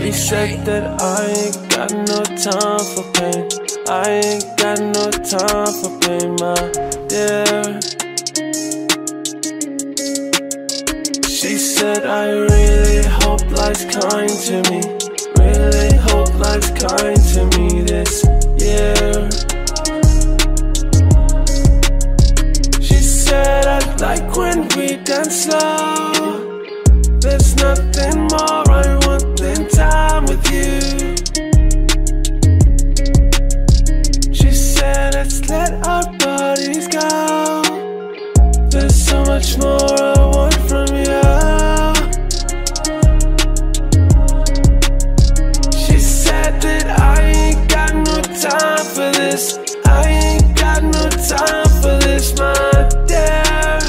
She said that I ain't got no time for pain. I ain't got no time for pain, my dear. She said I really hope life's kind to me. Really hope life's kind to me this year. She said I like when we dance slow. There's nothing more There's so much more I want from you. She said that I ain't got no time for this. I ain't got no time for this, my dear.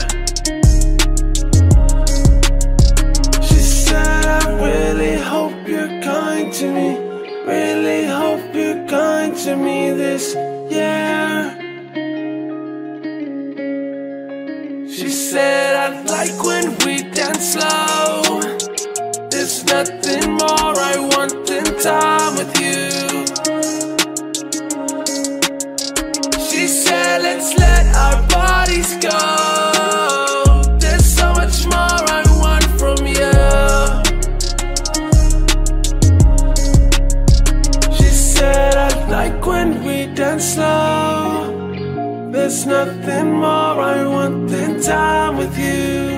She said, I really hope you're kind to me. Really hope you're kind to me this year. She said, I like when we dance slow. There's nothing more I want than time with you. She said, let's let our bodies go. There's so much more I want from you. She said, I like when we dance slow. There's nothing more I want than time with you.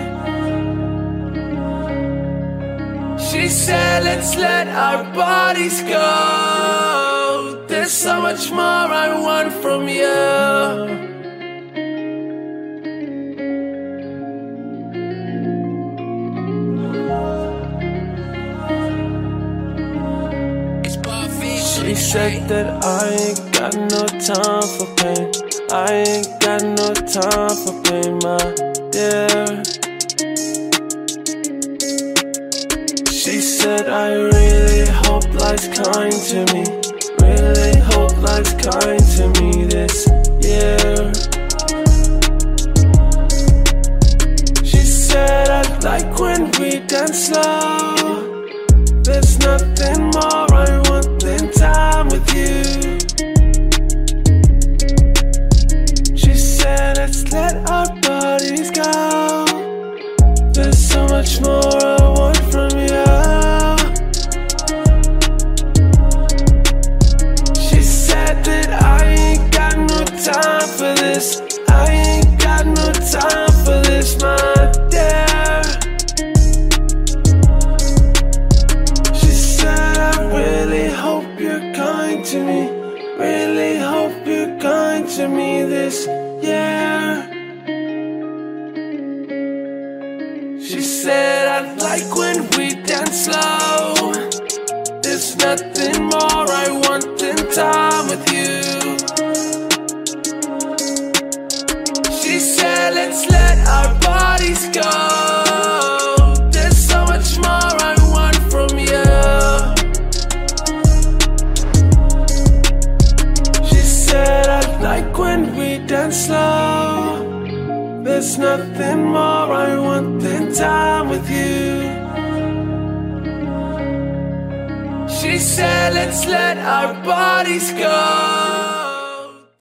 She said, let's let our bodies go. There's so much more I want from you. She said that I ain't got no time for pain. I ain't got no time for pain, my dear. She said I really hope life's kind to me. Really hope life's kind to me this year. She said I like when we dance slow. There's nothing much more I want from you. She said that I ain't got no time for this. I ain't got no time for this, my dear. She said, I really hope you're kind to me. Really hope you're kind to me this like when we dance slow. There's nothing more I want than time with you. She said, let's let our bodies go. There's so much more I want from you. She said, I like when we dance slow. There's nothing more I want than time with you. Said, let's let our bodies go.